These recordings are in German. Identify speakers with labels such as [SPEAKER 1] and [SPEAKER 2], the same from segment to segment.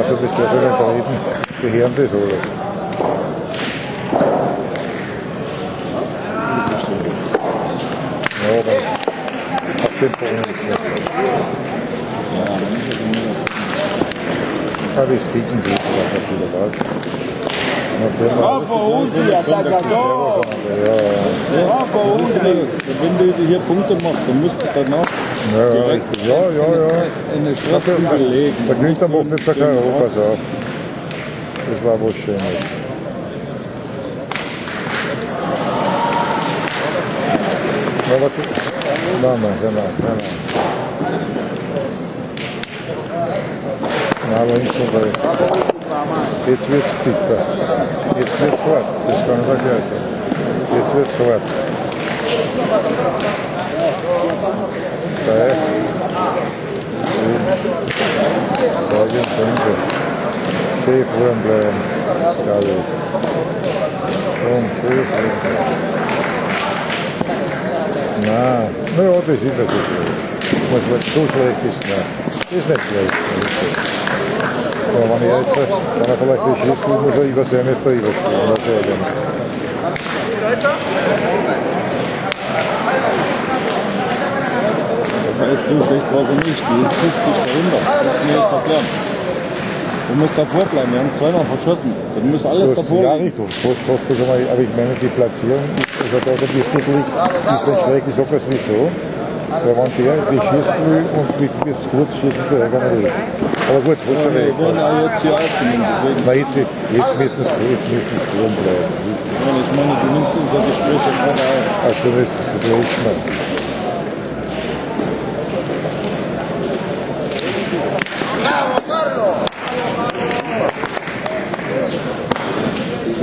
[SPEAKER 1] Asociación de Gigante de Seguros. Es. Ja, das bieten die vielleicht auch wieder was.
[SPEAKER 2] Bravo, Uzi, Atacador!
[SPEAKER 1] Ja, ja.
[SPEAKER 2] Bravo, Uzi!
[SPEAKER 3] Wenn du hier Punkte machst, dann musst du danach
[SPEAKER 1] Ja,
[SPEAKER 3] direkt
[SPEAKER 1] ja, ja, ja.
[SPEAKER 3] in eine Straße legen.
[SPEAKER 1] Der Günther macht jetzt sogar Europas auf. Das war was Schönes. Ja, warte. Vamos, vamos, vamos. Now we should go. It's with speaker. It's with what? This conversation. It's with what? Okay. Bogin Sundar. Safe Wembley. Got it. Home safe. So schlecht ist es nicht. Das ist nicht schlecht. das ist gut. Aber wenn ich jetzt, wenn er vielleicht die schießt, muss er übersehen, nicht da überspielen. Das ist ja
[SPEAKER 3] Das heißt, so schlecht war sie nicht. Die ist 50 verhindert. Das du mir jetzt erklären. Du musst davor bleiben. Wir haben zweimal verschossen. Dann muss alles
[SPEAKER 1] Du hast
[SPEAKER 3] davor
[SPEAKER 1] ja mal, aber ich meine die Platzierung, also da liegt, ist nicht schlecht, ich sage das nicht so. Weil wenn der die schießen will und mit bis kurz schießen, der kann er nicht. Aber gut,
[SPEAKER 3] Ja,
[SPEAKER 1] schon
[SPEAKER 3] wir
[SPEAKER 1] weg.
[SPEAKER 3] werden ja jetzt hier aufgenommen. Deswegen,
[SPEAKER 1] Na, jetzt, jetzt müssen es jetzt müssen es drum bleiben.
[SPEAKER 3] Ja, ich meine, du nimmst unser Gespräch jetzt gerade auf.
[SPEAKER 1] Also das ist das Letzte.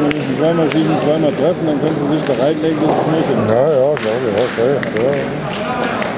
[SPEAKER 3] Wenn wir müssen zweimal schieben, zweimal treffen, dann können sie sich da reinlegen, das ist nicht.
[SPEAKER 1] Ja, ja, glaube ich, recht. Ja.